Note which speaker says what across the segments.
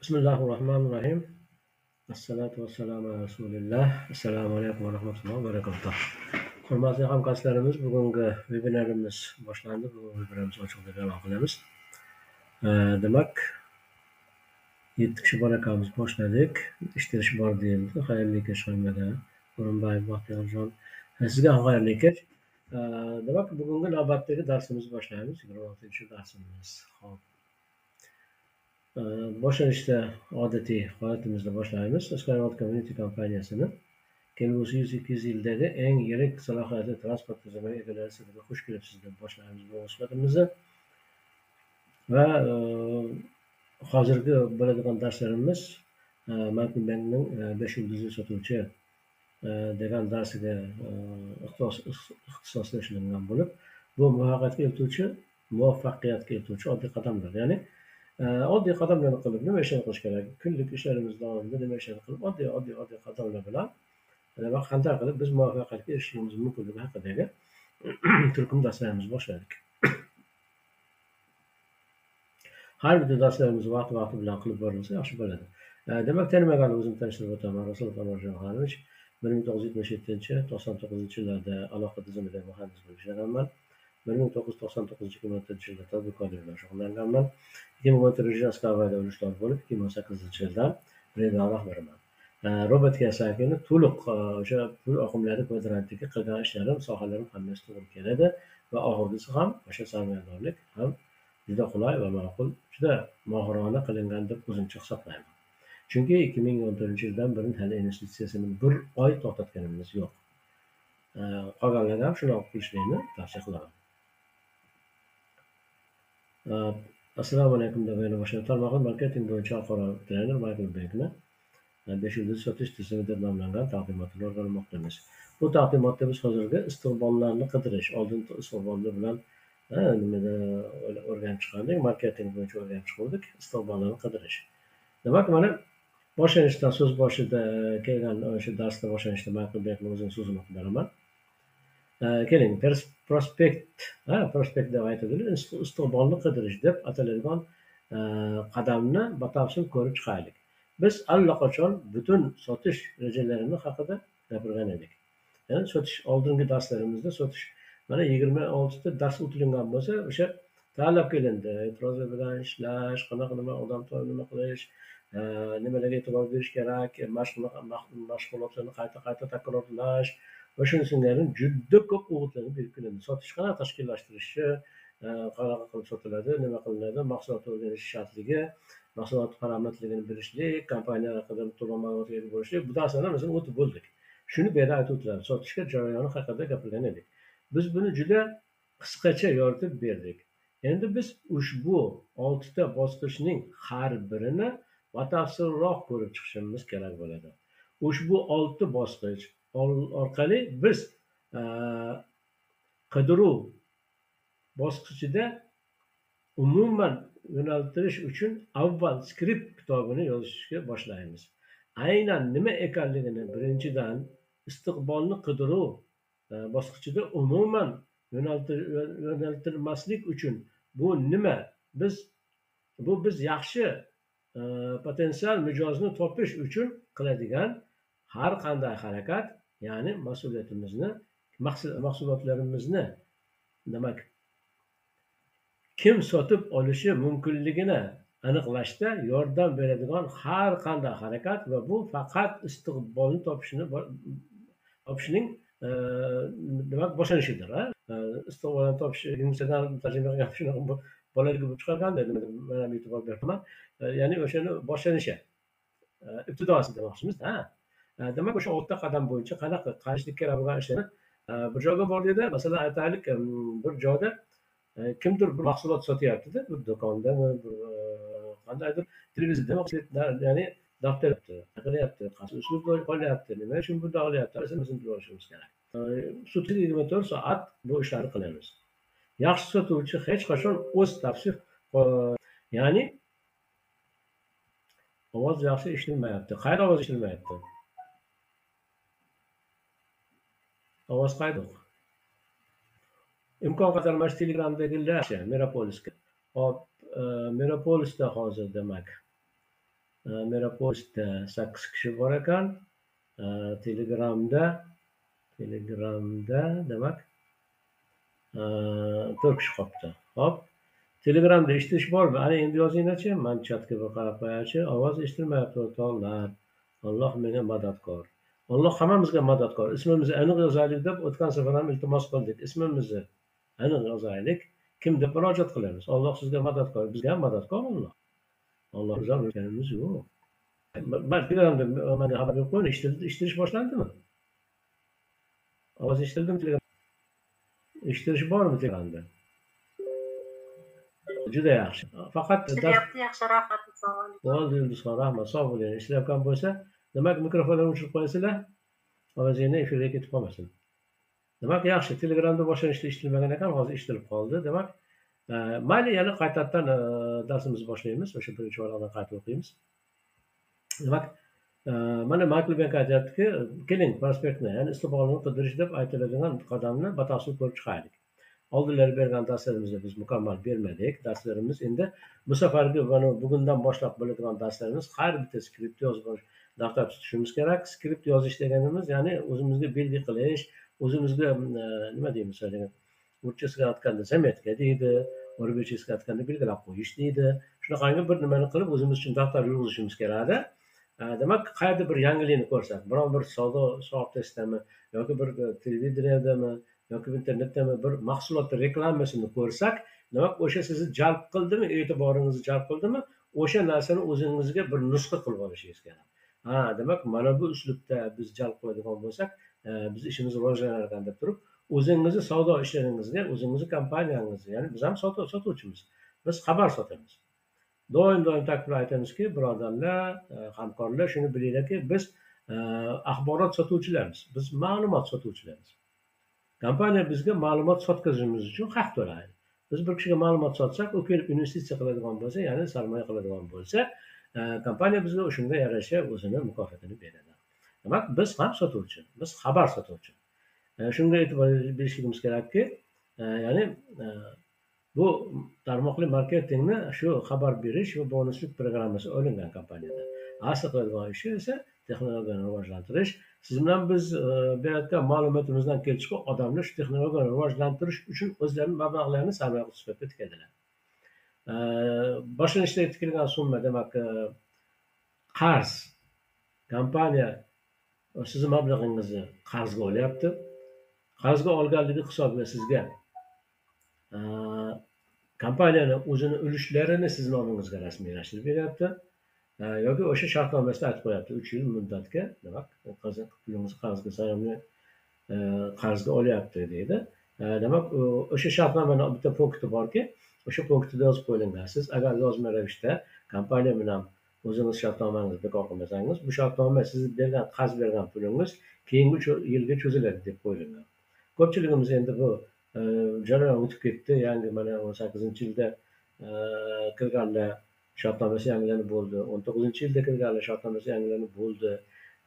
Speaker 1: bismillahi rohmanir rohim assalotu vassalamu ala rasulilloh assalomu alaykum va rahmatullohi va barakatuh. Hurmatli hamkasblarimiz bugungi vebinarimiz boshlandi. Bugungi vebinarimizni ochiq e'lon qilamiz. Demak yetti kishi bor akamiz boshladik. Ishtirish bor deyildi. Xayrli kech hammaga o'rinbayev baxtiyorjon sizga ham xayrli kech demak bugungi navbatdagi darsimizni boshlaymiz. Yigirma oltinchi darsimiz. Ho'p. Boshlanishda odatiy holatimizda boshlaymiz. Skyward community kompaniyasini kelgusi yuz ikki yuz yildagi eng yirik salohiyatli transport tizimi egalari sifatida xush kelibsiz deb boshlaymiz bu suhbatimizni va e, hozirgi bo'ladigan darslarimiz e, martin bankning e, besh yulduzli sotuvchi degan darsiga ixtisoslashtirilgan bo'lib bu muvaffaqiyatga eltuvchi muvaffaqiyatga eltuvchi oddiy qadamlar ya'ni oddiy qadamlarni qilib nima ishlarni qilish kerak? Kunlik ishlarimiz davomida nima ishlarni qilib oddiy oddiy oddiy qadamlar bilan e, va qanday qilib biz muvaffaqiyatga erishishimiz mumkinligi haqidagi turkum darslarimizni boshladik. Har bitta darslarimiz vaqti vaqti bilan qilib borilsa yaxshi bo'ladi. E, demak tanimagan o'zimni tanishtirib o'taman. Rasul anvarjon bir ming to'qqiz yuz yetmish yettinchi to'qson to'qqizinchi yillarda aloqa tizimida muhandis bo'lib ishlaganman. Bir ming to'qqiz yuz to'qson to'qqizinchi ikki ming yilda tadbirkorlik bilan shug'ullanganman ikki ming o'n to'rtinchi yil askavayda ulushdor bo'lib ikki ming o'n sakkizinchi yildan region rahbariman. Robot kiyosakini to'liq e, o'sha pul oqimlari kvadrantiga qilgan ishlarim sohalarim hammasi to'g'ri keladi va oxirgisi ham o'sha sarmoyadorlik ham juda qulay va ma'qul juda mohirona qilingan deb o'zimcha hisoblayman. Chunki ikki ming o'n to'rtinchi yildan beri hali investitsiyasini bir oy to'xtatganimiz yo'q. Qolganlarga ham shunaqa qilishlikni tavsiya qilaman. Assalomu alaykum deb yana boshlayman marketing bo'yicha xalqaro trener maykl bekni besh yulduz sotish tizimi deb nomlangan taqdimotini o'rganmoqdamiz bu taqdimotda biz hozirgi istiqbollarni qidirish oldin istiqbollar bilan nimada o'rganib chiqardik marketing bo'yicha o'rganib chiqardik istiqbollarni qidirish demak mana boshlanishda so'z boshida kelgan o'sha darsda boshlanishda maykl bekni o'zini so'zini o'qib beraman keling prospekt prospekt deb aytadilar istiqbolni qidirish deb ataladigan qadamni batafsil ko'rib chiqaylik biz allaqachon butun sotish rejalarini haqida gapirgan edik ya'ni sotish oldingi darslarimizda sotish mana yigirma oltita dars o'tilingan bo'lsa o'sha tanlab kelindi e'tirozlar bilan ishlash qanaqa nima odam nima qilish nimalarga e'tibor berish kerak mashg'ulotlarni qayta qayta takrorlash va singari juda ko'p o'g'itlarni berib keladi sotish qanaqa tashkillashtirilishi e, qanaqa qilib sotiladi nima qilinadi mahsulotni o'rganish shartligi mahsulot parametrligini bilishlik kompaniya haqida to'liq ma'lumotga ega bo'lishlik. Bu darslarni masalan o'tib bo'ldik. Shuni bu yerda aytib o'tiladi. Sotishga jarayoni haqida gapirgan edik. Biz buni juda qisqacha yoritib berdik. Endi biz ushbu oltita bosqichning har birini batafsilroq ko'rib chiqishimiz kerak bo'ladi. Ushbu olti bosqich orqali biz e, qidiruv bosqichida umuman yo'naltirish uchun avval skript kitobini yozishga boshlaymiz. Aynan nima ekanligini birinchidan istiqbolni qidiruv e, bosqichida umuman yo'naltirmaslik uchun bu nima? Biz bu biz yaxshi e, potensial mijozni topish uchun qiladigan har qanday harakat ya'ni mas'uliyatimizni mahsulotlarimizni demak kim sotib olishi mumkinligini aniqlashda yordam beradigan har qanday harakat va bu faqat istiqbolni topishni topishning e, demak boshlanishidir e, istiqbolni topish inglizadan tarjima qilgan shunaqa bolalarga bo'lib chiqarganda man ham e'tibor beraman. E, ya'ni o'shani boshlanishi ibtidosi demoqchimiz demak o'sha oltita qadam bo'yicha qanaqa qarshilikka kerak bo'lgan ishlarni e, bir joyga bordikda masalan aytaylik e, bir joyda e, kimdir bir mahsulot sotyaptida bir do'kondami bir qandaydir? Televizorda ya'ni daftaryapti qilyapti qaysi uslubda qolyapti nima uchun bunday qilyapti bilib olishimiz kerak. Sutka yigirma to'rt soat bu ishlarni qilamiz yaxshi sotuvchi hech qachon o'z tavsif ya'ni ovoz yaxshi eshitilmayapti qayerda ovoz eshitilmayapti ovoz qayda imkon qadar mana shu telegramdagilar meropolisga hop meropolisda hozir demak meropolisda e, sakkiz kishi bor ekan. E, telegramda telegramda demak to'rt e, kishi qolibdi ho'p. Telegramda eshitish bormi ana endi yozinglarchi man chatga bir qarab qo'yaychi ovoz eshitilmayapti o'rtoqlar alloh menga madadkor alloh hammamizga madadkor ismimizni aniq yozaylik deb o'tgan safar ham iltimos qildik. Ismimizni aniq yozaylik kim deb murojaat qilamiz? Olloh sizga madadkor bizga ham madadkor olloh olloh o'tganimiz yo'q. Mana xabar berib qo'ying. Eshitilish boshlandimi? Ovoz eshitildimi eshitilish bormi telegramda? Juda yaxshi. Faqat
Speaker 2: ishlayapti yaxshi rahmat
Speaker 1: bo'ldi yulduzxon rahmat sog' bo'ling ishlayotgan bo'lsa demak mikrofonlarni o'chirib qo'yasizlar. Ovozingni efirga ketib qolmasin. Demak yaxshi telegramda boshlanishda eshitilmagan ekan hozir eshitilib qoldi. Demak e, mayli yana qaytadan e, darsimizni boshlaymiz. O'sha birinchi varaqdan qayta o'qiymiz. Demak e, mana makl bek aytyaptiki keling prospektni ya'ni istiqbolni qidirish deb aytiladigan qadamni batafsil ko'rib chiqaylik. Oldinlari bergan darslarimizni biz mukammal bermadik. Darslarimiz endi bu safargi mana bugundan boshlab bo'ladigan darslarimiz har bittasi skript yozib daftar tutishimiz kerak. Skript yozish deganimiz ya'ni o'zimizga belgi qilish o'zimizga e, nima deymiz o'rchasiga aytganda zametka deydi o'rbechiskiga aytganda belgilab qo'yish deydi. Shunaqangi bir nimani qilib o'zimiz uchun daftar yurg'izishimiz kerakda. E, demak qayerda bir yangilikni ko'rsak biron bir savdo soat yoki bir televideniyadami yoki internetdami bir mahsulotni reklamasini ko'rsak demak o'sha sizni jalb qildimi e'tiboringizni jalb qildimi o'sha narsani o'zingizga bir nusxa qilib olishingiz kerak. Ha demak mana bu uslubda biz jalb qiladigan bo'lsak e, biz ishimiz rivojlanar ekan deb turib o'zingizni savdo ishlaringizga o'zingizni kompaniyangizni ya'ni biz ham sotuvchimiz. Biz xabar sotamiz. Doim doim ta'kidlab aytamizki birodarlar e, hamkorlar shuni bilinglarki biz e, axborot sotuvchilarmiz. Biz ma'lumot sotuvchilarmiz. Kompaniya bizga ma'lumot sotkazishimiz uchun haq to'laydi. Biz bir kishiga ma'lumot sotsak u kelib investitsiya qiladigan bo'lsa ya'ni sarmoya qiladigan bo'lsa kompaniya bizga o'shanga yarasha o'zini mukofotini beradi. Demak biz ham sotuvchi biz xabar sotuvchi. Shunga e'tibor berishligimiz kerakki ya'ni e, bu tarmoqli marketingni shu xabar berish va bonuslik programmasi olingan kompaniyada. Asli qiladigan ishi esa texnologiyani rivojlantirish. Siz bilan biz e, berayotgan ma'lumotimizdan kelib chiqib odamlar shu texnologiyani rivojlantirish uchun o'zlarini mablag'larini sarmoya sifatida tikadilar e, boshlanishda aytilgan summa demak e, qarz kompaniya sizni mablag'ingizni qarzga olyapti. Qarzga olganligi hisobiga sizga e, kompaniyani o'zini ulushlarini sizni nomingizga rasmiylashtirib beryapti. E, yoki o'sha shartnomasida aytib qo'yapti uch yil muddatga demak pulingizni qarzga sayomli qarzga olyapti deydi. Demak o'sha shartnomani bitta punkti borki o'sha punktida yozib qo'yilgan agar yozma ravishda kompaniya bilan o'zingiz shartnomangizni bekor qilmasangiz bu shartnoma sizni bergan qarz bergan pulingiz keyingi uch yilga cho'ziladi deb qo'yilgan ko'pchiligimiz endi bu e, jarayon o'tib ketdi. Yangi mana o'n sakkizinchi yilda e, kirganlar shartnomasi yangilanib bo'ldi. o'n to'qqizinchi yilda kirganlar shartnomasi yangilanib bo'ldi.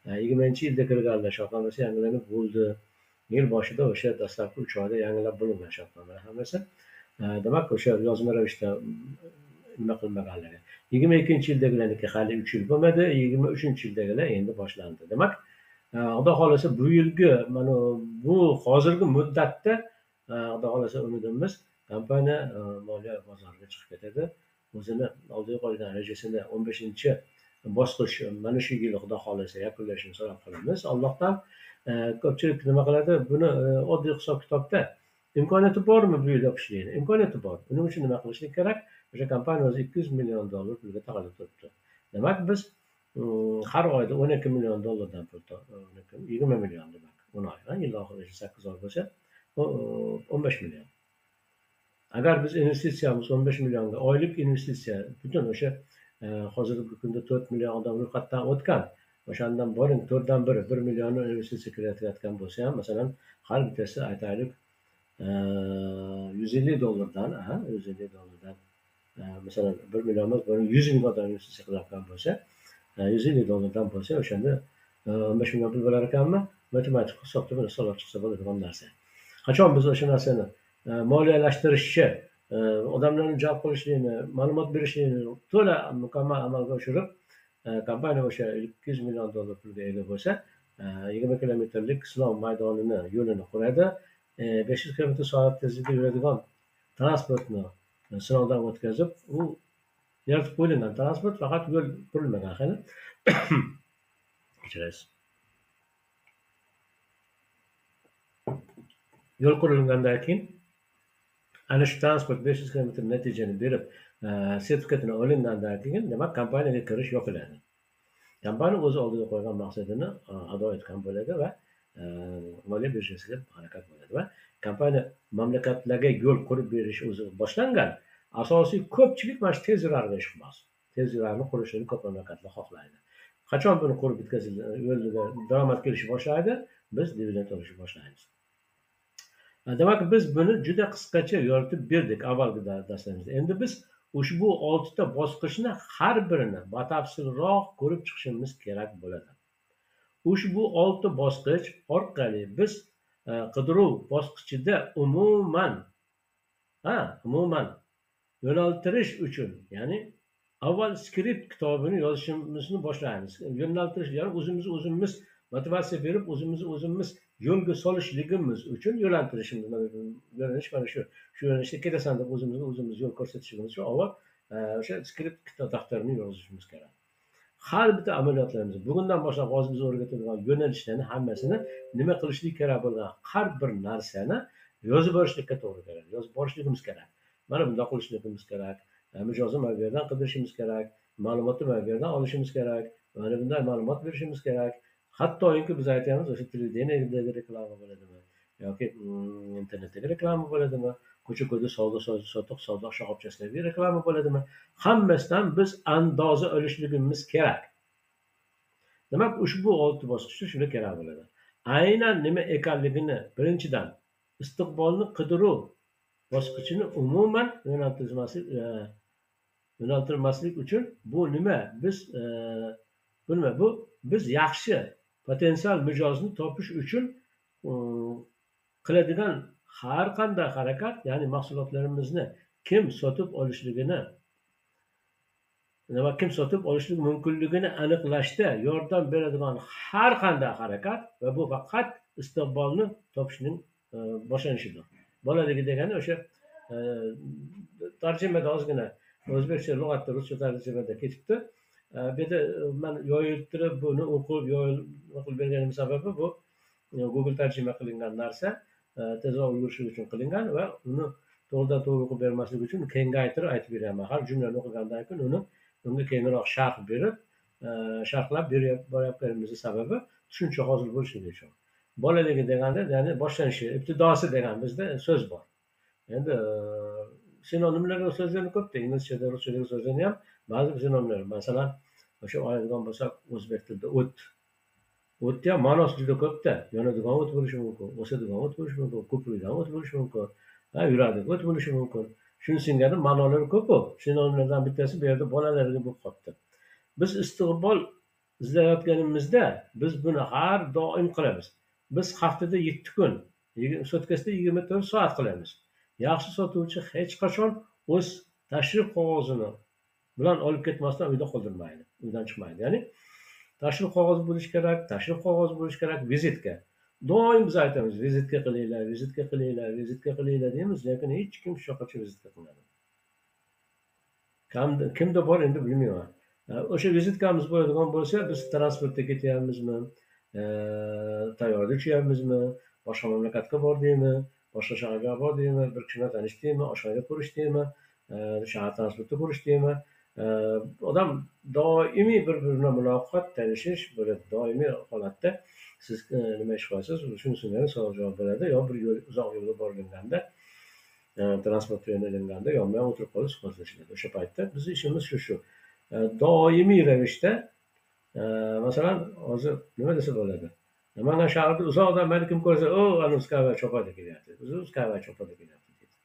Speaker 1: E, yigirmanchi yilda kirganlar shartnomasi yangilanib bo'ldi. Yil boshida o'sha dastlabki uch oyda yangilab bo'lingan shartnomalar hammasi. Demak o'sha yozma ravishda nima qilmaganlari yigirma ikkinchi yildagilarniki hali uch yil bo'lmadi yigirma uchinchi yildagilar endi boshlandi. Demak e, xudo xohlasa bu yilgi mana bu hozirgi muddatda e, xudo xohlasa umidimiz kompaniya e, moliya bozoriga chiqib ketadi. O'zini oldiga qo'ygan rejasini o'n beshinchi bosqich mana shu yil xudo xohlasa yakunlashini so'rab qolamiz. Allohdan ko'pchilik nima qiladi? Buni oddiy hisob kitobda imkoniyati bormi bu yil o'qishlikni imkoniyati bor. Buning uchun nima qilishlik kerak? O'sha kompaniya o'zi ikki yuz million dollar pulga taqalib turibdi. Demak biz? Umm, har oyda o'n ikki million dollardan pul yigirma million demak o'n oy yil oxirigacha sakkiz oy bo'lsa o'n besh million. Agar biz investitsiyamiz o'n besh millionga oylik investitsiya butun o'sha e, hozirgi kunda to'rt million odam ro'yxatdan o'tgan o'shandan boring to'rtdan biri bir millionni investitsiya kiritayotgan bo'lsa ham masalan har bittasi aytaylik yuz ellik dollardan yuz ellik dollardan masalan bir millionimiz buni boring yuz ming odam investitsiya qilayotgan bo'lsa yuz ellik dollardan bo'lsa o'shanda o'n besh million pul bo'lar ekanmi matematik hisobda buni hisoblab chiqsa bo'ladigan narsa qachon biz o'sha narsani moliyalashtirishni odamlarni jalb qilishlikni ma'lumot berishlikni to'la mukammal amalga oshirib kompaniya o'sha ikki yuz million dollar pulga ega bo'lsa yigirma kilometrlik sinov maydonini yo'lini quradi E, besh yuz kilometr soat tezlikda yuradigan transportni e, sinovdan o'tkazib u yaratib qo'yilgan transport faqat yo'l qurilmagan hali. Kechirasiz yo'l qurilgandan keyin ana shu transport besh yuz kilometr natijani berib e, sertifikatini olingandan keyin demak kompaniyaga kirish yopiladi kompaniya o'zi oldiga qo'ygan maqsadini ado etgan bo'ladi va moliya birjasiga harakat bo'ladi va kompaniya mamlakatlarga yo'l qurib berish o'zi boshlangan asosiy ko'pchilik mana shu tez yurarga ishqiboz tez yurarni qurishini ko'p mamlakatlar xohlaydi qachon buni qurib bitkazildi yo'liga daromad kelishni boshlaydi biz dividend olishni boshlaymiz demak biz buni juda qisqacha yoritib berdik avvalgi darslarimizda endi biz ushbu oltita bosqichni har birini batafsilroq ko'rib chiqishimiz kerak bo'ladi ushbu olti bosqich orqali biz e, qidiruv bosqichida umuman ha umuman yo'naltirish uchun ya'ni avval skript kitobini yozishimizni boshlaymiz. Yo'naltirish ya'ni o'zimizni o'zimiz motivatsiya berib o'zimizni o'zimiz yo'lga solishligimiz uchun yo'naltirishimiz yo'nalish mana shu shu yo'nalishda ketasan deb o'zimizga o'zimiz yo'l ko'rsatishimiz uchun avval e, o'sha skript kitob daftarini yozishimiz kerak. Har bitta amaliyotlarimiz bugundan boshlab hozir biz o'rgatadigan yo'nalishlarni hammasini nima qilishlik kerak bo'lgan har bir narsani yozib borishlikka to'g'ri keladi. Yozib borishligimiz kerak. Mana bundoq qilishligimiz kerak. Mijozni mana bu yerdan qidirishimiz kerak. Ma'lumotni mana bu yerdan olishimiz kerak. Mana bunday ma'lumot berishimiz kerak. Hattoki biz aytyapmiz o'sha televideniyadagi reklama bo'ladimi yoki mm, internetdagi reklama bo'ladimi? Ko'cha ko'yda savdo sotiq savdo shoxobchasidagi reklama bo'ladimi? Hammasidan biz andoza olishligimiz kerak. Demak ushbu olti bosqichda shunga kerak bo'ladi. Aynan nima ekanligini birinchidan istiqbolni qidiruv bosqichini umuman yo'naltirmaslik e, yo'naltirmaslik uchun bu nima? Biz e, bu nima? Bu biz yaxshi potensial mijozni topish uchun e, qiladigan har qanday harakat ya'ni mahsulotlarimizni kim sotib olishligini nima kim sotib olishlik mumkinligini aniqlashda yordam beradigan har qanday harakat va bu faqat istiqbolni topishning e, boshlanishidir. Bolaligi degani o'sha e, tarjimada ozgina o'zbekcha lug'atda ruscha tarjimada ketibdi. E, bu yerda e, man yoyiltirib buni o'qib o'qib berganim sababi bu google tarjima qilingan narsa. Tezroq ulgurishlik uchun qilingan va uni to'g'ridan to'g'ri o'qib bermaslik uchun kengaytirib aytib beryapman har jumlani o'qigandan keyin uni unga kengroq sharh berib e, sharhlab borayotganimizni sababi tushuncha hosil bo'lishligi uchun bolaligi deganda ya'ni boshlanishi ibtidosi degan bizda so'z bor. Endi e, sinonimlar so'zlarni ko'pda inglizchada ruschadagi so'zlarni ham ba'zi sinonimlar. Masalan o'sha oladigan bo'lsak o'zbek tilida o't o'tni ham ma'nosi juda ko'pda yonadigan o't bo'lishi mumkin o'sadigan o't bo'lishi mumkin ko'prikdan o't bo'lishi mumkin yuradigan o't bo'lishi mumkin shuni singari ma'nolari ko'pu sinonimlardan bittasi bu yerda bolalarga bo'lib qolibdi biz istiqbol izlayotganimizda biz buni har doim qilamiz. Biz haftada yetti kun sutkasida yigirma to'rt soat qilamiz. Yaxshi sotuvchi hech qachon o'z tashrif qog'ozini bilan olib ketmasdan uyda qoldirmaydi uydan chiqmaydi. Ya'ni tashrif qog'oz bo'lishi kerak tashrif qog'ozi bo'lishi kerak vizitka doim biz aytamiz vizitka qilinglar vizitka qilinglar vizitka qilinglar deymiz lekin hech kim shu yoqqacha vizitka qilmadi. Kimda bor endi bilmayman. E, o'sha vizitkamiz bo'ladigan bo'lsa biz transportda ketyapmizmi? E, Tayyorda uchyapmizmi boshqa mamlakatga bordingmi boshqa shaharga bordingmi bir kishi bilan tanishdingmi oshxonada ko'rishdingmi e, shahar transportida ko'rishdingmi odam doimiy bir biri bilan muloqot tanishish bir doimiy holatda siz nima ish qilasiz? Shunisiga savol javob bo'ladi yo bir yo'l uzoq yo'lga borilganda transport yo'nalinganda yonma yon o'tirib qolib suhbatlashiladi o'sha paytda bizni ishimiz shu shu. Doimiy ravishda masalan hozir nima desa bo'ladi? Mana shaharda uzoqdan mani kim ko'rsa o ana uskava chopada kelyapti. O'zi uskava chopada kelyapti deydi.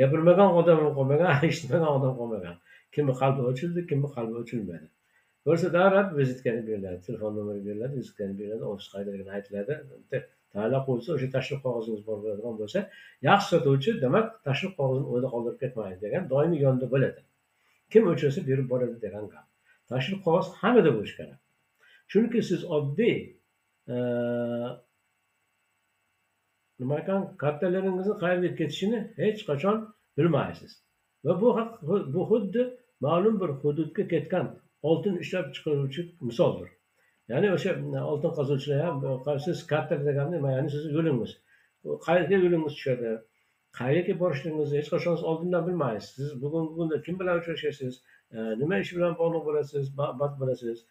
Speaker 1: Gapirmagan odam qolmagan eshitmagan odam qolmagan. Kimni qalbi ochildi kimni qalbi ochilmadi bo'lsa darrov vizitkani beriladi telefon nomeri beriladi vizitkani beriladi ofis qayerdaligini aytiladi tayyorlab qo'yilsa o'sha tashrif qog'ozingiz bor bo'ladigan bo'lsa yaxshi sotuvchi demak tashrif qog'ozini o'yda qoldirib ketmaydi degan doimiy yonida bo'ladi kim o'chirsa berib boradi degan gap tashrif qog'oz hammada bo'lishi kerak chunki siz oddiy nima ekan kartalaringizni qayerga ketishini hech qachon bilmaysiz va bu haq bu xuddi ma'lum bir hududga ketgan oltin ishlab chiqaruvchi misoldir. Ya'ni o'sha e, oltin qazuvchilar ham e, siz karta deganda ya'ni sizni yo'lingiz qayerga yo'lingiz tushadi? Qayerga borishligingizni hech qachon oldindan bilmaysiz. Siz bugungi kunda kim bilan uchrashasiz? E, nima ish bilan bog'liq bo'lasiz band bo'lasiz?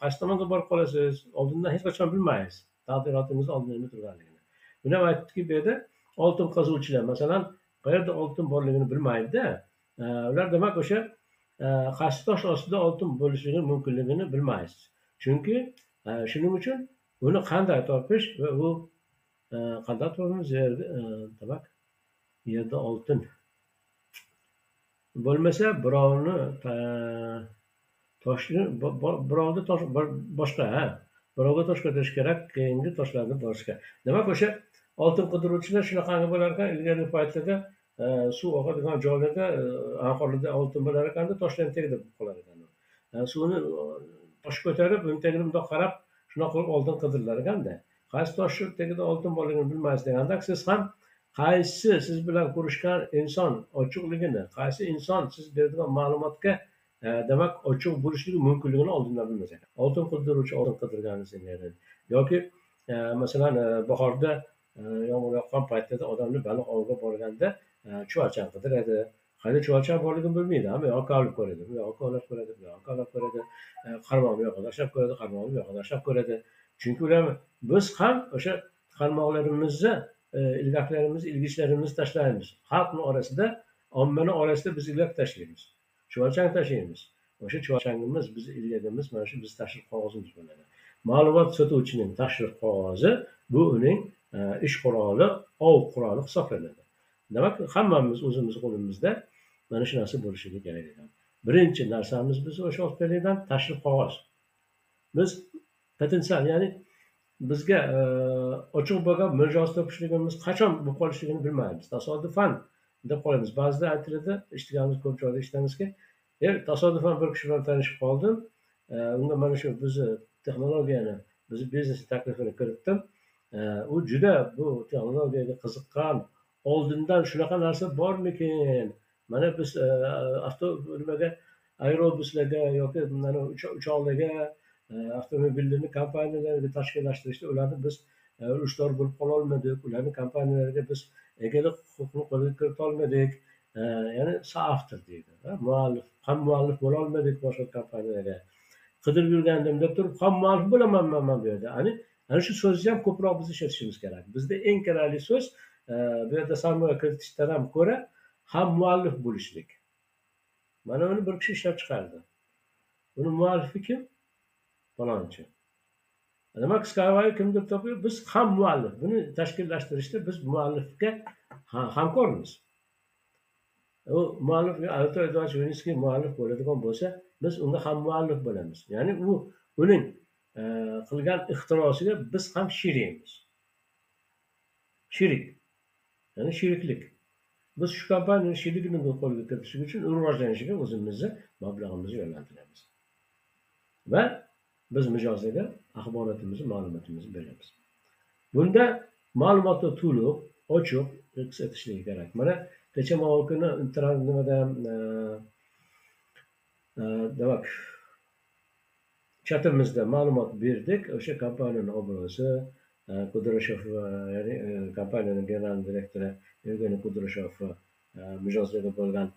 Speaker 1: Qaysi tomonga borib qolasiz? Oldindan hech qachon bilmaysiz taqdirotingiz oldindan nima turganligini. Buni ham aytdiki bu yerda oltin qazuvchilar masalan qayerda oltin borligini bilmaydida e, ular demak o'sha e, qaysi tosh ostida oltin bo'lishligi mumkinligini bilmaysiz. Chunki e, shuning uchun uni qanday topish va u qanday topamiz demak yerda oltin bo'lmasa birovni toshni birovni tosh boshqa ha birovga tosh ko'tarish kerak keyingi toshlarni borish kerak demak o'sha oltin qidiruvchilar shunaqangi bo'lar ekan ilgarigi paytlarda e, suv oqadigan joylarda e, anhorlarda oltin bo'lar ekanda toshlarni tagida qolar ekan suvni e, tosh ko'tarib uni tagiga bundoq qarab shunaqa qilib oltin qidirilar ekanda qaysi toshni tagida oltin borligini bilmaysiz deganda siz ham qaysi siz bilan ko'rishgan inson ochiqligini qaysi inson siz beradigan ma'lumotga demak ochiq bo'lishligi mumkinligini oldindan bilmas ekan oltin qidiruvchi oltin qidirganini singari yoki masalan bahorda yomg'ir yoqqan paytda odamlar baliq oviga borganda e, chuvalchang qidiradi. Qayerda chuvalchang borligini bilmaydi hamma yoqqa olib ko'radi bu yoqqa olib ko'radi bu yoqqa olib ko'radi qarmoq bu yoqqa tashlab ko'radi qarmoq bu yoqqa tashlab ko'radi. Chunki ular biz ham o'sha qarmoqlarimizni e, ilgaklarimiz ilgichlarimizni tashlaymiz. Xalqni orasida ommani orasida biz ilgak tashlaymiz chuvalchang tashlaymiz. O'sha chuvalchangimiz biz ilgagimiz mana shu bizni tashrif qog'ozimiz bo'ladi. Ma'lumot sotuvchining tashrif qog'ozi bu uning ish quroli ov quroli hisoblanadi demak hammamiz o'zimiz qo'limizda mana shu narsa bo'lishligi kerak ekan birinchi narsamiz biz o'sha orqalidan tashrif qog'oz biz potensial ya'ni bizga ochiq bo'lgan mijoz topishligimiz qachon bo'lib qolishligini bilmaymiz tasodifan deb qo'yamiz ba'zida aytiladi eshitganmiz ko'p joyda eshitamizki e tasodifan bir kishi bilan tanishib qoldim unga e, mana shu bizni texnologiyani bizni biznes taklifini kiritdim u juda bu texnologiyaga qiziqqan. Oldindan shunaqa narsa bormikin? Mana biz e, avto nimaga aerobuslarga yoki mana uchoqlarga e, avtomobillarni kompaniyalarga tashkillashtirishda ularni biz e, ulushdor bo'lib qololmadik. Ularni kompaniyalarga biz egalik huquqini qo'lga kiritolmadik. Ya'ni soavtor deydi muallif ham muallif bo'lolmadik boshqa kompaniyalarga. Qidirib yurgandim deb turib ham muallif bo'lamanman man bu yerda. Ani ana shu so'zni ham ko'proq biz ishlatishimiz kerak. Bizda eng kerakli so'z e, bu yerda sarmoya kiritishdan ham ko'ra ham muallif bo'lishlik. Mana uni bir kishi ishlab chiqardi. Uni muallifi kim? Falonchi. Demak skyway kim deb topib biz ham muallif. Buni tashkillashtirishda biz muallifga hamkormiz. U muallif alto edovich muallif bo'ladigan bo'lsa biz unga ham muallif bo'lamiz. Ya'ni u uning qilgan ixtirosiga biz ham sherikmiz sherik ya'ni sheriklik biz shu kompaniyani sherigini qo'lga kiritish uchun rivojlanishiga o'zimizni mablag'imizni yo'naltiramiz. Va biz mijozlarga axborotimizni ma'lumotimizni beramiz. Bunda ma'lumotni to'liq ochiq aks etishligi kerak. Mana kecha mana kuni nimada e, e, demak chatimizda ma'lumot berdik. O'sha kompaniyani obro'si e, kudrashov ya'ni e, kompaniyani general direktori yevgeniy kudrashov e, mijozlarga bo'lgan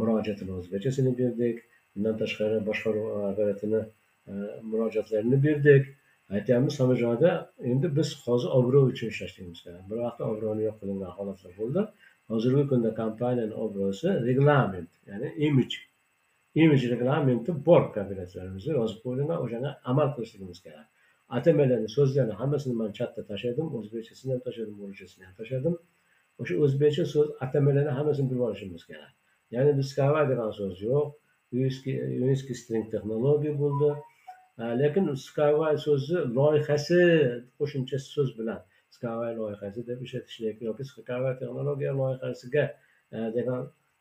Speaker 1: murojaatini o'zbekchasini berdik. Undan tashqari boshqaruv apparatini murojaatlarini berdik. Aytyapmiz hamma joyda endi biz hozir obro' uchun ishlashligimiz kerak. Bir vaqtda obro'ni yo'q qilingan holatlar bo'ldi. Hozirgi kunda kompaniyani obro'si reglament ya'ni imij imij reglamenti bor kabinetlarimizda yozib qo'yilgan o'shanga amal qilishligimiz kerak atamalarni so'zlarni hammasini man chatda tashladim o'zbekchasini ham tashladim o'rischasini ham tashladim o'sha o'zbekcha so'z atamalarni hammasini bilib olishimiz kerak ya'ni discover degan so'z yo'q uniski string texnologiya bo'ldi lekin skyway so'zi loyihasi qo'shimcha so'z bilan skyway loyihasi deb ishlatishlik yoki skyway texnologiya loyihasiga degan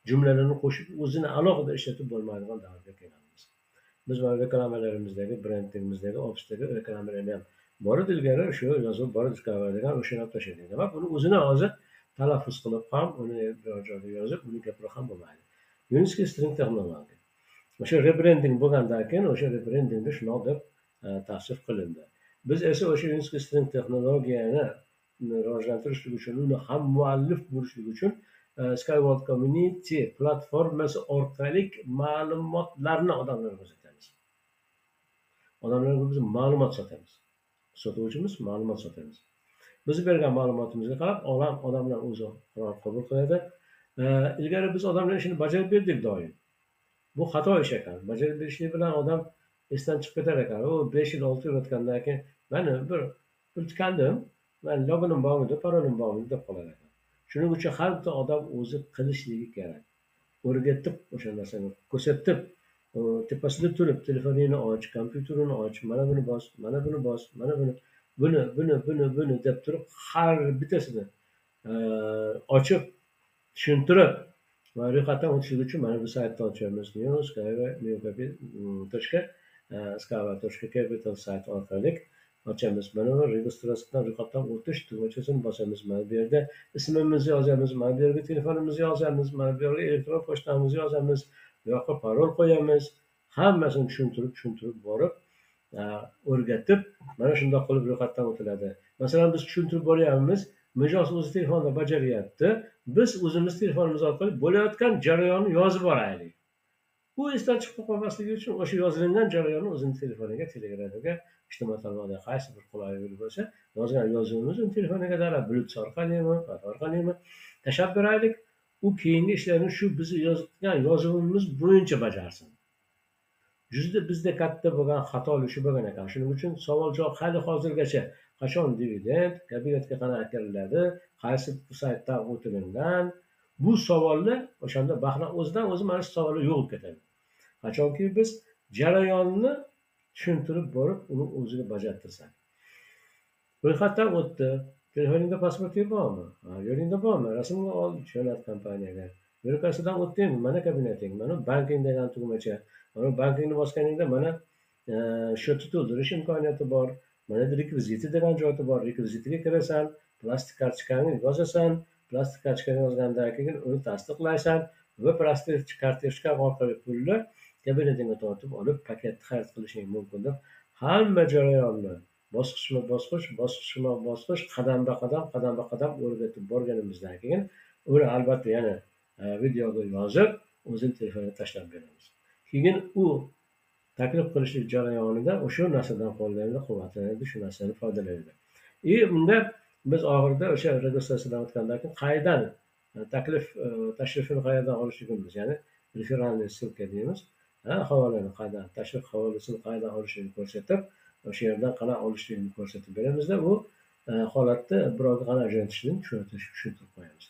Speaker 1: jumlalarni qo'shib o'zini alohida ishlatib bo'lmaydigan davrga kelamiz biz mana reklamalarimizdagi brendimizdagi ofisdagi reklamalarni ham bor edi ilgari shu yozuv bor degan o'shani olib tashladik demak uni o'zini hozir talaffuz qilib ham uni biror joyga yozib uni gapirib ham bo'lmaydi unity string texnologiya. O'sha rebrending bo'lgandan keyin o'sha rebrendingni shunaqa deb e, tavsif qilindi biz esa o'sha unity string texnologiyani rivojlantirishlik uchun uni ham muallif bo'lishlik uchun E, skyward community platformasi orqali ma'lumotlarni odamlarga uzatamiz odamlarga biz ma'lumot sotamiz. Sotuvchimiz ma'lumot sotamiz. Biz bergan ma'lumotimizga qarab odam odamlar o'zi qaror qabul qiladi. E, ilgari biz odamlar ishini bajarib berdik doim. Bu xato ish ekan. Bajarib berishlik bilan odam esdan chiqib ketar ekan. U besh yil olti yil o'tgandan keyin mani bir o'tgandim man loginim bormidi parolim bormidi deb qolar ekan. Shuning uchun har bitta odam o'zi qilishligi kerak. O'rgatib o'sha narsani ko'rsatib tepasida turib telefoningni och kompyuterini och mana buni bos mana buni bos mana buni buni buni buni buni deb turib har bittasini e, ochib tushuntirib va ro'yxatdan o'tishlik uchun mana bu saytni ochamiz. News capital mm, e, sayt orqali ochamiz mana bu registratsiyadan ro'yxatdan o'tish tugmachasini bosamiz mana bu yerda ismimizni yozamiz mana bu yerga telefonimizni yozamiz mana bu yerga elektron pochtamizni yozamiz bu yoqqa parol qo'yamiz hammasini tushuntirib tushuntirib borib e, o'rgatib mana shundoq qilib ro'yxatdan o'tiladi masalan biz tushuntirib boryapmiz mijoz o'zi telefonda bajaryapti biz o'zimiz telefonimiz orqali bo'layotgan jarayonni yozib boraylik. Bu esdan chiqib qolmasligi uchun o'sha yozilgan jarayonni o'zini telefoniga telegramga ijtimoiy tarmoqda qaysi bir qulay yo'l bo'lsa yozgan yozuvimiz uni telefoniga darrov bluetooth orqalimi orqalimi tashlab beraylik u keyingi ishlarni shu biz yozgan yozuvimiz bo'yicha bajarsin juda bizda katta bo'lgan xatolik shu bo'lgan ekan shuning uchun savol javob hali hozirgacha qachon dividend kabinetga qanaqa kiriladi qaysi saytdan o'tilingan bu savollar o'shanda bahna o'zidan o'zi mana shu savollar yo'q bo'lib ketadi qachonki biz jarayonni tushuntirib borib uni o'ziga bajartirsak ro'yxatdan o'tdi. Telefoningda pasporting bormi? Ha yo'lingda bormi? Rasmni ol jo'nat kompaniyaga. Yo'lkasidan o'tdingmi mana kabineting mana banking degan tugmacha. Mana bankingni bosganingda mana e, счетni to'ldirish imkoniyati bor. Mana rekviziti degan joyi bor. Rekvizitiga kirasan plastik kartochkangni yozasan. Plastik kartochkani yozgandan keyin uni tasdiqlaysan. Va plastik kartochka orqali pulni kabinetingga tortib olib paketni xarid qilishing mumkin deb hamma jarayonni bosqichma bosqich bosqichma bosqich qadamba qadam qadamba qadam o'rgatib borganimizdan keyin uni albatta yana e, videoga yozib o'zini telefoniga tashlab beramiz. Keyin u taklif qilishlik jarayonida o'sha narsadan foydalanadi quvvatlanadi shu narsadan foydalanadi и unda biz oxirida o'sha registratsiyadan o'tgandan keyin qayerdan e, taklif e, tashrifini qayerdan olishligimiz ya'ni referalniy ссылка deymiz havolani qayerdan tashrif havolasini qayerdan olishligini ko'rsatib o'sha yerdan qanaqa olishligini ko'rsatib beramizda. U e, holatda birovga qanaqa jo'natishligini tushuntirib qo'yamiz.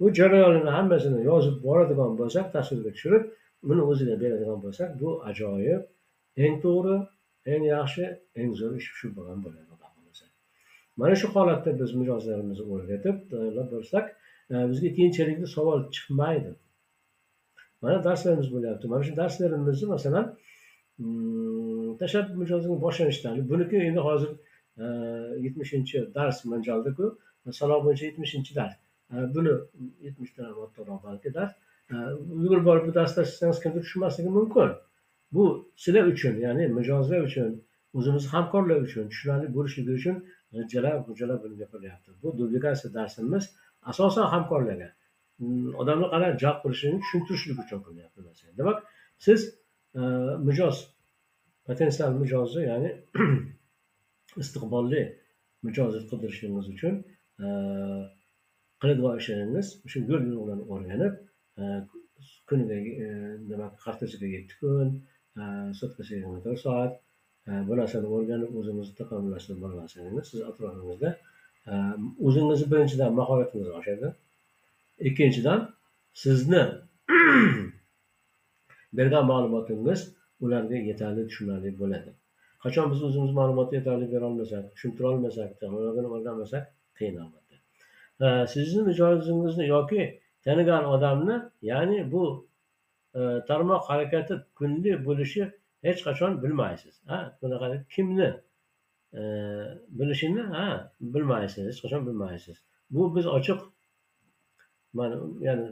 Speaker 1: Bu jarayonni hammasini yozib boradigan bo'lsak tasvirga tushirib uni o'ziga beradigan bo'lsak bu ajoyib eng to'g'ri eng yaxshi eng zo'r ish shu bo'lgan bo'ladi mana shu holatda biz mijozlarimizni o'rgatib tayyorlab borsak e, bizga keyinchalikda savol chiqmaydi. Mana darslarimiz bo'lyapti. Mana shu darslarimizni masalan mm, tashlab boshlanishidan buniki endi hozir e, yetmishinchi dars mo'ljaldaku sanoq bo'yicha yetmishinchi dars. E, buni yetmishdan ham ortiqroq balki dars. E, Yugurib borib bu darsda ishlatsangiz kimdir tushunmasligi mumkin. Bu sizlar uchun ya'ni mijozlar uchun o'zimiz hamkorlar uchun tushunarli bo'lishligi uchun g'ijjalab g'ijjalab buni gapirilyapti bu dublyikatsiya darsimiz asosan hamkorlarga. Mm, odamni qanday jalb qilishini tushuntirishlik uchun qilyapti masalan. Demak siz e, mijoz potensial mijozni ya'ni istiqbolli mijozni qidirishingiz uchun e, qiladigan ishlaringiz o'sha yo'l yo'llarni o'rganib e, kuniga demak haftasiga yetti kun sutkasiga yigirma to'rt soat bu narsani o'rganib o'zingizni takomillashtirib borgansangiz siz atrofingizda o'zingizni birinchidan mahoratingiz oshadi ikkinchidan sizni bergan ma'lumotingiz ularga yetarli tushunarli bo'ladi. Qachon biz o'zimiz ma'lumotni yetarli berolmasak tushuntira olmasak texnologiyani o'rganmasak qiyin albatta. Sizni mijozingizni yoki tanigan odamni ya'ni bu e, tarmoq harakati kunli bo'lishi hech qachon bilmaysiz. Ha bunaqa kimni e, bilishini ha bilmaysiz hech qachon bilmaysiz. Bu biz ochiq mana ya'ni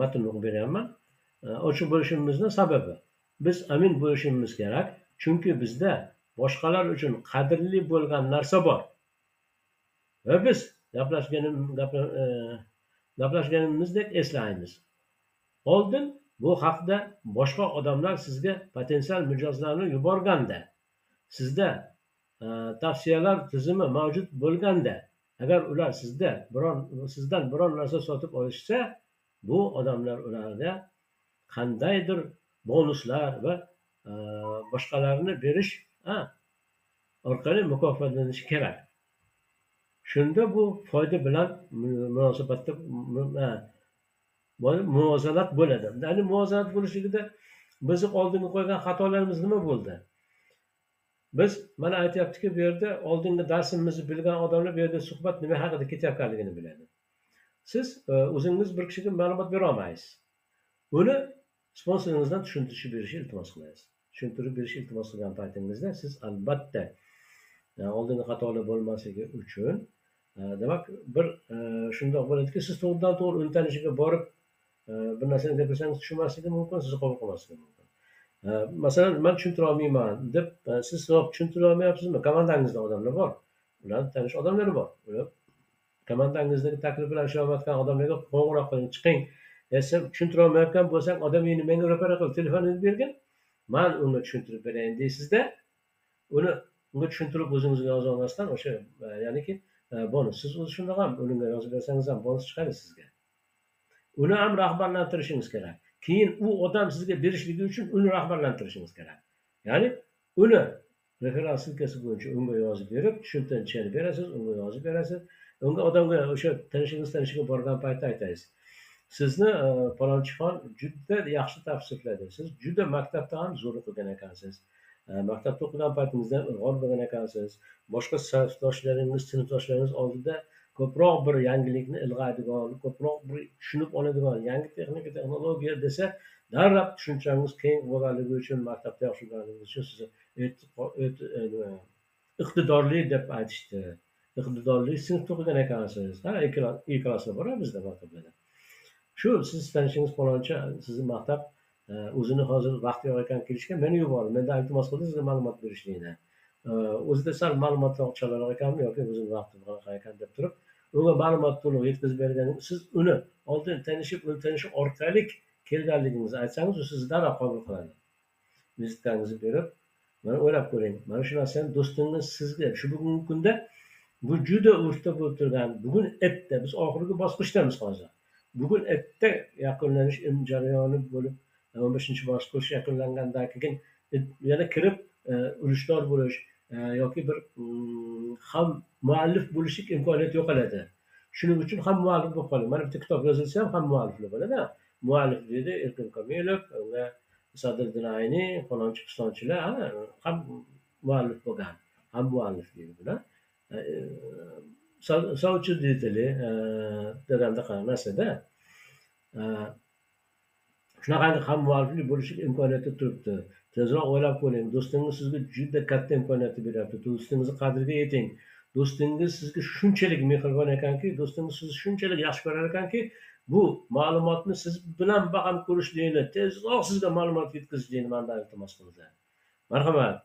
Speaker 1: matn o'qib beryapman e, ochiq bo'lishimizni sababi biz amin bo'lishimiz kerak chunki bizda boshqalar uchun qadrli bo'lgan narsa bor. Va biz gaplashganim e, gaplashganimizdek eslaymiz. Oldin bu haqda boshqa odamlar sizga potensial mijozlarni yuborganda sizda e, tavsiyalar tizimi mavjud bo'lganda agar ular sizda biron sizdan biron narsa sotib olishsa bu odamlar ularga qandaydir bonuslar va e, boshqalarni berish orqali mukofotlanishi kerak. Shunda bu foyda bilan munosabatda muvozanat bo'ladi. Ya'ni muvozanat bo'lishligida bizni oldinga qo'ygan xatolarimiz nima bo'ldi? Biz mana aytyaptiki bu yerda oldingi darsimizni bilgan odamlar bu yerda suhbat nima haqida ketayotganligini biladi. Siz e, o'zingiz bir kishiga ma'lumot berolmaysiz. Uni sponsoringizdan tushuntirish berishni iltimos qilasiz tushuntirib berishni iltimos qilgan paytingizda siz albatta e, oldingi xatolar bo'lmasligi uchun e, demak bir shundoq bo'ladiki siz to'g'ridan to'g'ri uni tanishiga borib bir narsani gapirsangiz tushunmasligi mumkin sizni qabul qilmasligi mumkin. Masalan man tushuntira olmayman deb e, siz tushuntira olmayapsizmi komandangizda odamlar bor. Ularni tanish odamlar bor. Komandangizdagi taklif bilan ishlayotgan odamlarga qo'ng'iroq qiling chiqing. E, sen tushuntira olmayotgan bo'lsang odamingni menga ro'para qil telefoningni bergin. Man unga tushuntirib berayin deysizda uni unga tushuntirib o'zingizga yoza olmasdan o'sha e, ya'niki bonus. Siz o'zi shundoq ham unga yozib bersangiz ham bonus chiqadi sizga. Uni ham rahbarlantirishingiz kerak. Keyin u odam sizga berishligi uchun uni rag'batlantirishingiz kerak. Ya'ni uni referans ssilkasi bo'yicha unga yozib berib tushuntirishini berasiz unga yozib berasiz. Unga odamga o'sha tanishingiz tanishiga borgan paytda aytasiz sizni e, palonchixon juda yaxshi tavsifladi. Siz juda maktabda ham zo'r o'qigan ekansiz. E, maktabda o'qigan paytingizda ilg'or bo'lgan ekansiz. Boshqa sinfdoshlaringiz sinfdoshlaringiz oldida ko'proq bir yangilikni ilg'aydigan ko'proq bir tushunib oladigan yangi texnika texnologiya desa darrab tushunchangiz keng bo'lganligi uchun maktabda yaxshi o'qiganingiz uchun sizni e, iqtidorli deb aytishdi. Iqtidorli sinfda o'qigan ekansiz. Ha i e klassda bora bizda maktablarda. Shu siz tanishingiz faloncha sizni maktab e, o'zini hozir vaqti yo'q ekan kelishga meni yubordi. Mendan iltimos qildi sizga ma'lumot berishlikni. O'zida sal ma'lumotlar chalarroq ekanmi yoki o'zini vaqti bunaqa ekan deb turib unga ma'lumot to'liq yetkazib bergan. Siz uni oldin tanishib uni tanish orqali kelganligingizni aytsangiz u sizni darrov qabul qiladi. Vizitangizni berib mana o'ylab ko'ring mana shu narsani do'stingiz sizga shu bugungi kunda bu juda urfda bo'lib turgan bugun erta biz oxirgi bosqichdamiz hozir. Bugun erta yakunlanish jarayoni bo'lib o'n beshinchi bosqich yakunlangandan keyin yana kirib e, urushdor bo'lish yoki bir mm, ham muallif bo'lishlik imkoniyati yo'qoladi. Shuning uchun ham muallif bo'lib qoladi. Mana bitta kitob yozilsa ham ham mualliflar bo'ladi muallif deydi erkin komilov unga sadriddin ayni falonchi pistonchilar ham muallif bo'lgan ham muallif deydi bular sovchi deydilar deganda narsada shunaqangi ham mualliflik bo'lishlik imkoniyati turibdi. Tezroq o'ylab ko'ring do'stingiz sizga juda katta imkoniyatni beryapti. Do'stingizni qadriga yeting do'stingiz sizga shunchalik mehribon ekanki do'stingiz sizni shunchalik yaxshi ko'rar ekanki bu ma'lumotni siz bilan baham ko'rishlikni tezroq sizga ma'lumot yetkazishlikni mandan iltimos qildi marhamat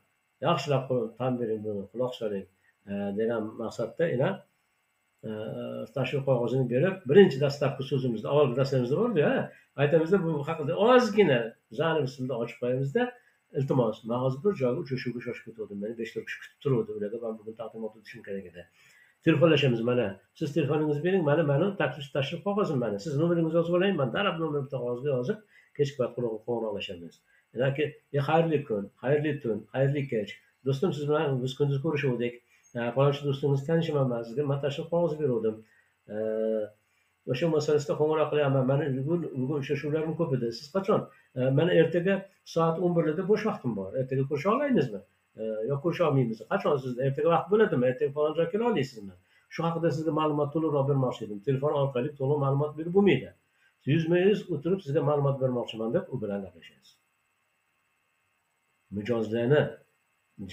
Speaker 1: yaxshilab tan bering buni quloq soling e, degan maqsadda ina e, tashrif qog'ozini berib birinchi dastlabki so'zimizni avvalgi darslarimizda bordiyu aytamizda bu haqida ozgina janr ochib qo'yamizda. Iltimos man hozir bir joyga uchrashuvga shoshib ketgandim meni beshta kishi kutib turuvdi ularga man bugun taqdim o'tishim kerak edi. Telefonlashamiz mana. Siz telefoningizni bering mana mani taklif tashrif qog'ozim mana. Siz nomeringizni yozib oling man darrov nomer bitta qog'ozga yozib kechki payt qo'ng'iroqlashamiz. Yoki xayrli kun xayrli tun xayrli kech. Do'stim siz bilan biz kunduz ko'rishuvdik. Palonchi do'stingizni tanishiman man sizga man tashrif qog'oz beruvdim. O'sha masalasida qo'ng'iroq qilyapman mani bugun bugun uchrashuvlarim ko'p edi. Siz qachon E, mana ertaga soat o'n birlarda bo'sh vaqtim bor. Ertaga ko'risha olamizmi e, yo ko'risha olmaymizmi? Qachon sizda ertaga vaqt bo'ladimi? Ertaga falon joyga kela olasizmi shu haqida sizga ma'lumot to'liqroq bermoqchi edim. Telefon orqali to'liq ma'lumot berib bo'lmaydi. Yuzma yuz o'tirib sizga ma'lumot bermoqchiman deb u bilan gaplashasiz. Mijozlarni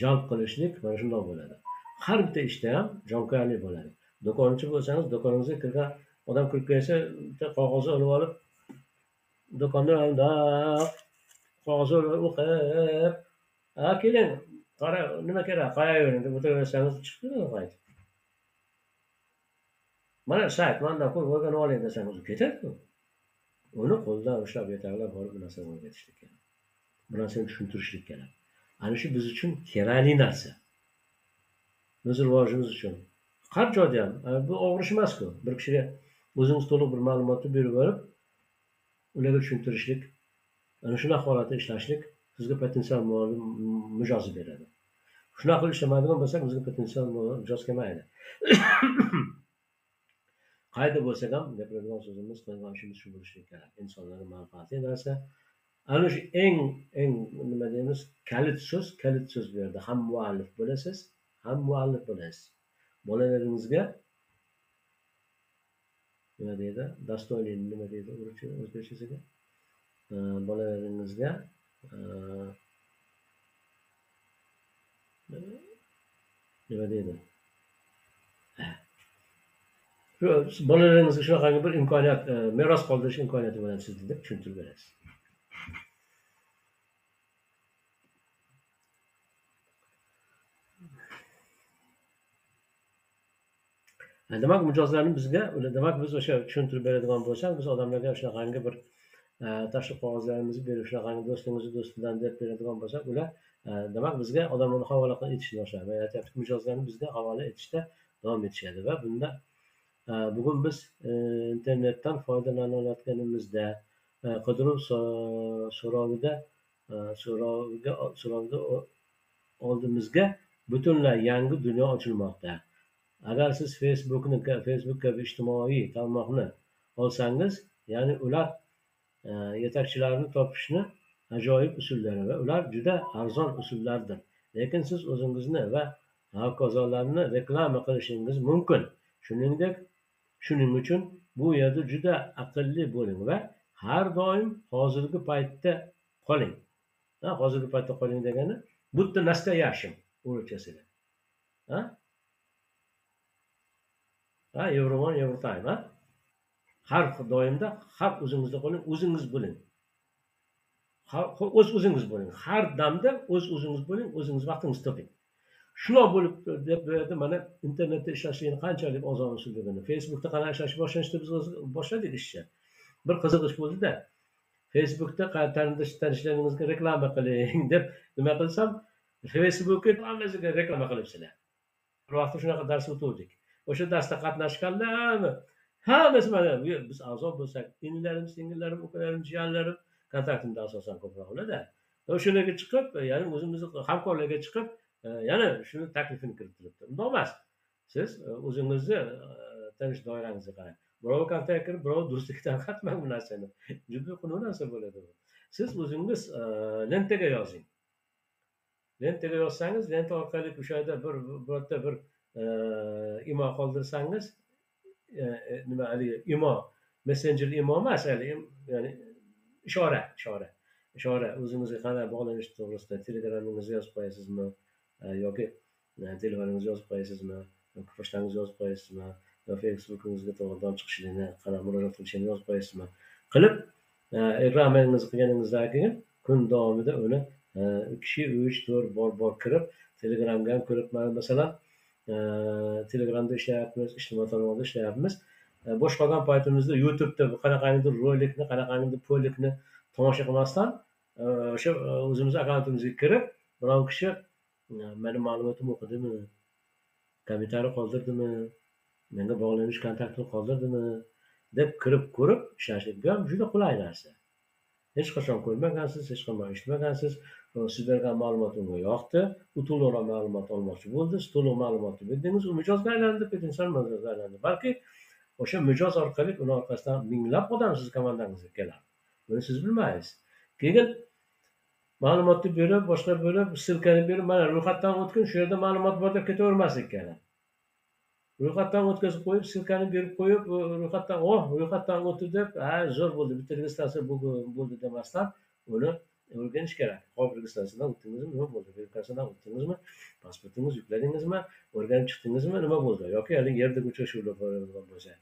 Speaker 1: jalb qilishlik mana shundoq bo'ladi. Har bitta ishda ham jonkuyarlik bo'ladi. Do'konchi bo'lsangiz do'koningizga kirgan odam kirib kelsa bitta qog'ozni olib olib do'konda qog'ozni olib o'qib. Ha keling qara nima kerak? Qarayvering deb o'tiraversangiz chiqib ketadi qaytib mana sayt mandan qo'yib o'rganib oling desangiz ketadiku uni qo'ldan ushlab yetaklab borib bu narsani o'rgatishlik kerak. Bu narsani tushuntirishlik kerak. Ana shu biz uchun kerakli narsa. Biz rivojimiz uchun. Har joyda ham bu og'ir ish emasku. Bir kishiga o'zingiz to'liq bir ma'lumotni berib berib ularga tushuntirishlik ana shunaqa holatda ishlashlik sizga potensial mijozni beradi. Shunaqa qilib ishlamaydigan bo'lsak bizga potensial mijoz kelmaydi. Qayerda bo'lsak ham gapiradigan so'zimiz qiladigan ishimiz shu bo'lishi kerak. Insonlarga manfaatli narsa ana shu eng eng nima deymiz kalit so'z kalit so'z bu yerda. Ham muallif bo'lasiz ham muallif bo'lasiz. Bolalaringizga nima deydi? Dostoyniy nima deydi o'zbekchasiga? Bolalaringizga nima deydi? Shu bolalaringizga shunaqangi bir imkoniyat e, meros qoldirish imkoniyati bo'ladi sizni deb tushuntirib berasiz. Demak mijozlarni bizga demak biz o'sha tushuntirib beradigan bo'lsak biz odamlarga shunaqangi bir e, tashrif qog'ozlarimizni berib shunaqangi do'stingizni do'stidan deb beradigan bo'lsak ular e, demak bizga odamlarni havola etishni boshladi va mijozlarni bizga havola etishda davom etishadi va bunda e, bugun biz internetdan foydalanayotganimizda qidiruv so'rovida so'rovga so'rovni oldimizga butunlay yangi dunyo ochilmoqda. Agar siz facebookni facebook kabi ijtimoiy tarmoqni olsangiz ya'ni ular e, yetakchilarini topishni ajoyib usullari va ular juda arzon usullardir. Lekin siz o'zingizni va hokazolarni reklama qilishingiz mumkin. Shuningdek shuning uchun bu yerda juda aqlli bo'ling va har doim hozirgi paytda qoling. Hozirgi paytda qoling degani будто настоящим o'rikchasiga ha yevroon yevrotime har doimda har o'zingizni qoling o'zingiz bo'ling. O'z o'zingiz bo'ling. Har damda o'z o'zingiz bo'ling o'zingiz vaqtingizni toping. Shunaqa bo'lib deb bu yerda mana internetda ishlashlikni qanchalik oson usulligini facebookda qanaqa ishlashni boshlashni biz boshladik ishni bir qiziqish bo'ldida facebookda tanish tanishlaringizga reklama qiling deb nima qilsam facebookka hammasiga reklama qilibsizlar. Bir vaqtda shunaqa dars o'tuvdik o'sha darsda qatnashganlarmi hammasi mana biz a'zo bo'lsak inilarim singillarim ukalarim jiyanlarim kontaktimda asosan ko'proq ularda o'shalarga chiqib e, ya'ni o'zimizni hamkorlarga chiqib e, yana shuni taklifini kirittiribdi undoq emas siz e, o'zingizni tanish doirangizga qarang. Birov kontaktga kirib birov do'stlikdan tarqatmang bu narsani. Juda xunuk narsa bo'ladi bu. Siz o'zingiz lentaga yozing. Lentaga yozsangiz lenta orqali o'sha yerda bir birorta bir imo qoldirsangiz e, nima haligi imo messenjer imo emas haligi ya'ni ishora ishora ishora o'zingizga qanday bog'lanish to'g'risida telegramingizga yozib qo'yasizmi e, yoki e, telefoningizni yozib qo'yasizmi yoki pochtangizni yozib qo'yasizmi yo facebookingizga to'g'ridan chiqishligini qanaqa murojaat qilishini yozib qo'yasizmi qilib reklamangizni qilganingizdan keyin kun davomida uni kishi uch to'rt bor bor kirib telegramga ham kirib masalan telegramda ishlayapmiz ijtimoiy tarmoqda ishlayapmiz bo'sh qolgan paytimizda youtubeda qanaqangidir rolikni qanaqangidir polikni tomosha qilmasdan o'sha o'zimizni akkauntimizga kirib birov kishi mani ma'lumotimni o'qidimi kommentariy qoldirdimi menga bog'lanish kontaktini qoldirdimi deb kirib ko'rib ishlashlik bu ham juda qulay narsa hech qachon ko'rmagansiz hech qachon eshitmagansiz siz bergan ma'lumot unga yoqdi. U to'liqroq ma'lumot olmoqchi bo'ldi. Siz to'liq ma'lumotni berdingiz u mijozga aylandi potensial mijozga aylandi balki o'sha mijoz orqali uni orqasidan minglab odam sizni komandangizga keladi. Buni siz bilmaysiz. Keyin ma'lumotni berib boshqa bo'lib ssilkani berib mana ro'yxatdan o'tgin shu yerda ma'lumot bor deb ketavermaslik kerak. Ro'yxatdan o'tkazib qo'yib ssilkani berib qo'yib ro'yxatdan oh ro'yxatdan o'tdi deb ha zo'r bo'ldi bitta registratsiya bo'ldi demasdan uni o'rganish kerak hop o'tdingizmi nima bo'ldi verifikatsiyadan o'tdingizmi pasportingiz yukladingizmi o'rganib chiqdingizmi nima bo'ldi yoki haligi yerdagi uchrashuvlar bo'ladigan bo'lsa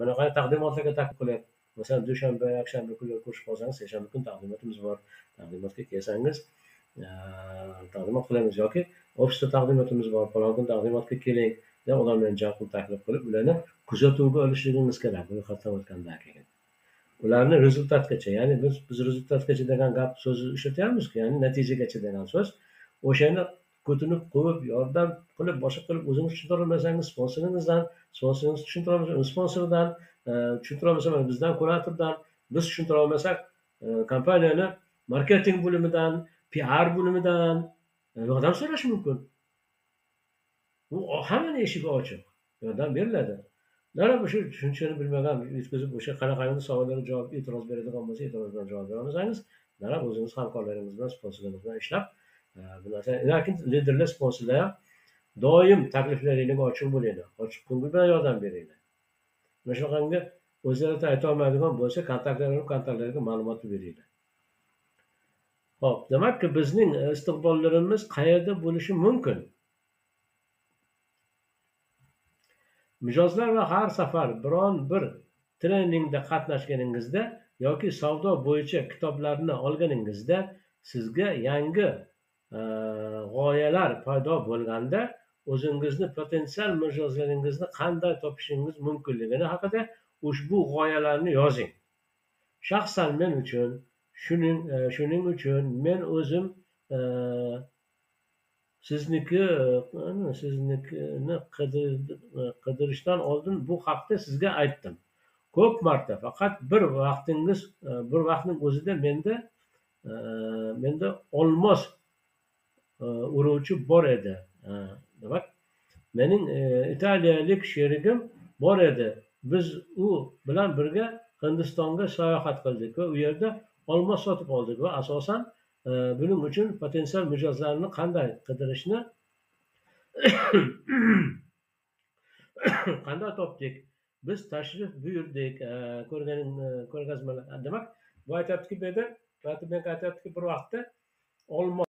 Speaker 1: mana qanday taqdimotlarga taklif qilyapti masalan dushanba yakshanba kunlari ko'rishib qolsangiz seshanba kuni taqdimotimiz bor taqdimotga kelsangiz taqdimot qilamiz yoki ofisda taqdimotimiz bor falon kun taqdimotga keling deb odamlarni jalb qilib taklif qilib ularni kuzatuvga olishligimiz kerak ro'yxatdan o'tgandan keyin ularni rezultatgacha ya'ni biz biz rezultatgacha degan gap so'zni ishlatyapmizku ya'ni natijagacha degan so'z o'shani ko'tinib quvib yordam qilib boshqa qilib o'zingiz tushuntira olmasangiz sponsoringizdan sponsoringiz tushuntira olmasa sponsoridan e, tushuntira olmasa bizdan kuratordan biz tushuntira olmasak e, kompaniyani marketing bo'limidan piar bo'limidan e, yordam so'rash mumkin. Bu hammani eshigi ochiq yordam beriladi. Mana shu tushunchani bilmagan yetkazib o'sha qanaqangi savollarga javob e'tiroz beradigan bo'lsa e'tiroz bilan javob bera olmasangiz mana o'zingiz hamkorlaringiz bilan sponsorlaringiz bilan ishlab bu narsa lekin liderlar sponsorlar ham doim takliflaringlarga ochiq bo'linglar ochiq ko'ngil bilan yordam beringlar mana shunaqangi o'zlari aytolmaydigan bo'lsa kontaktlarga kontaktlarga ma'lumot beringlar ho'p demakki bizning istiqbollarimiz qayerda bo'lishi mumkin? Mijozlar va har safar biron bir treningda qatnashganingizda yoki savdo bo'yicha kitoblarni olganingizda sizga yangi e, g'oyalar paydo bo'lganda o'zingizni potensial mijozlaringizni qanday topishingiz mumkinligini haqida ushbu g'oyalarni yozing. Shaxsan men uchun shuning e, shuning uchun men o'zim e, sizniki e, siznikini qidirishdan e, oldin bu haqda sizga aytdim. Ko'p marta faqat bir vaqtingiz e, bir vaqtning o'zida menda menda olmos uruvchi bor edi. Demak mening italiyalik sherigim bor edi. Biz u bilan birga hindistonga sayohat qildik va u yerda olmos sotib oldik va asosan buning uchun potensial mijozlarni qanday qidirishni qanday topdik biz tashrif buyurdik ko'rganing ko'rgazmalar demak bu aytyaptiki bu yerda aytyaptiki bir vaqtda olmos